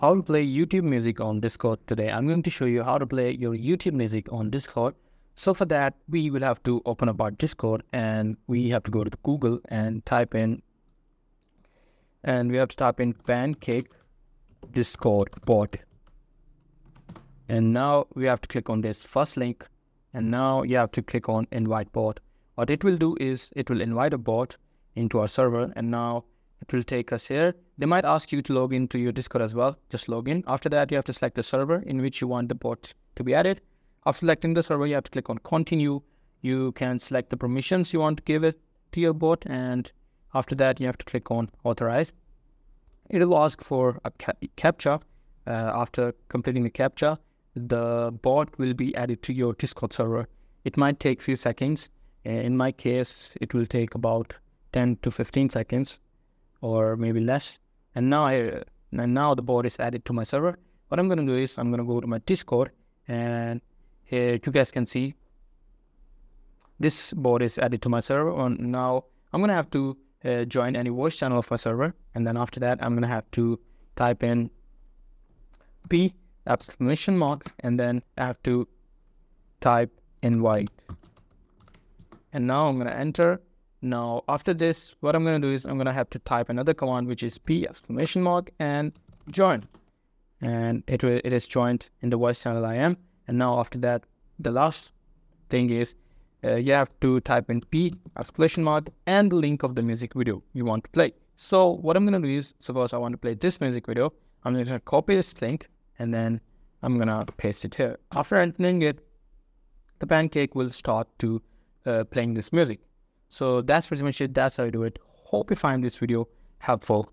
how to play YouTube music on Discord today. I'm going to show you how to play your YouTube music on Discord. So for that, we will have to open up our Discord and we have to go to Google and type in, and we have to type in pancake Discord bot. And now we have to click on this first link and now you have to click on invite bot. What it will do is it will invite a bot into our server and now it will take us here. They might ask you to log into your Discord as well. Just log in. After that, you have to select the server in which you want the bot to be added. After selecting the server, you have to click on continue. You can select the permissions you want to give it to your bot and after that, you have to click on authorize. It will ask for a captcha. Uh, after completing the captcha, the bot will be added to your Discord server. It might take few seconds. In my case, it will take about 10 to 15 seconds or maybe less. And now I and now the board is added to my server. What I'm going to do is I'm going to go to my Discord and here you guys can see this board is added to my server. And now I'm going to have to uh, join any voice channel of my server. And then after that, I'm going to have to type in P exclamation mark and then I have to type invite. And now I'm going to enter now, after this, what I'm going to do is I'm going to have to type another command, which is p exclamation mark and join. And it, will, it is joined in the voice channel I am. And now after that, the last thing is uh, you have to type in p exclamation mark and the link of the music video you want to play. So what I'm going to do is, suppose I want to play this music video, I'm going to copy this link and then I'm going to paste it here. After entering it, the pancake will start to uh, playing this music. So that's pretty much it. That's how I do it. Hope you find this video helpful.